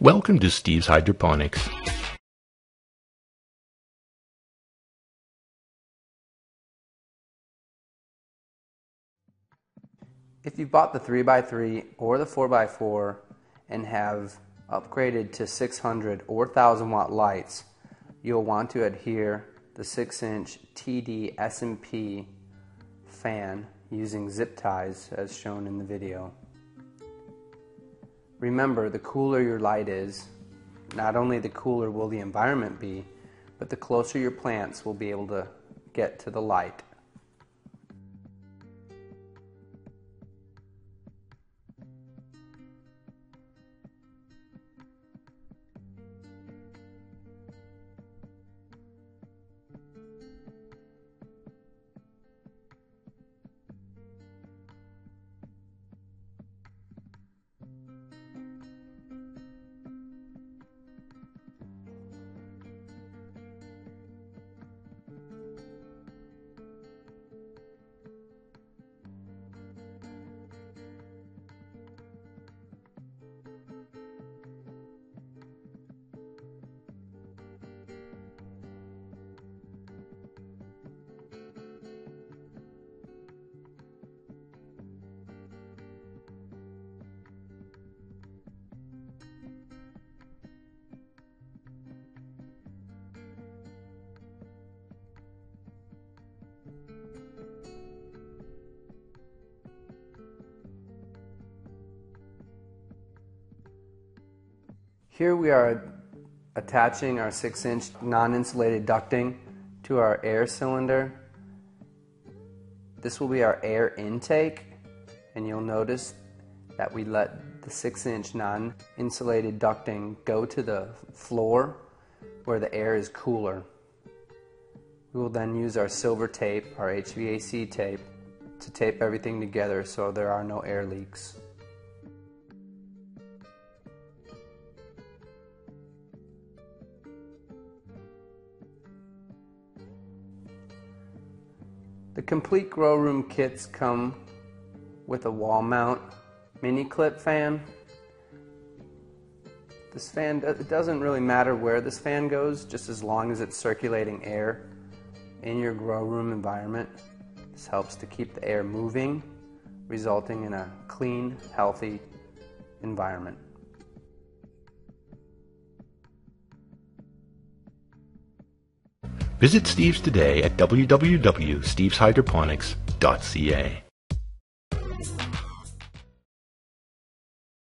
Welcome to Steve's Hydroponics. If you've bought the 3x3 or the 4x4 and have upgraded to 600 or 1000 watt lights, you'll want to adhere the 6 inch TD SMP fan using zip ties as shown in the video. Remember, the cooler your light is, not only the cooler will the environment be, but the closer your plants will be able to get to the light. Here we are attaching our 6 inch non-insulated ducting to our air cylinder. This will be our air intake and you'll notice that we let the 6 inch non-insulated ducting go to the floor where the air is cooler. We will then use our silver tape, our HVAC tape, to tape everything together so there are no air leaks. The complete grow room kits come with a wall mount mini clip fan. This fan, uh, it doesn't really matter where this fan goes, just as long as it's circulating air in your grow room environment. This helps to keep the air moving, resulting in a clean, healthy environment. Visit Steve's today at www.steveshydroponics.ca.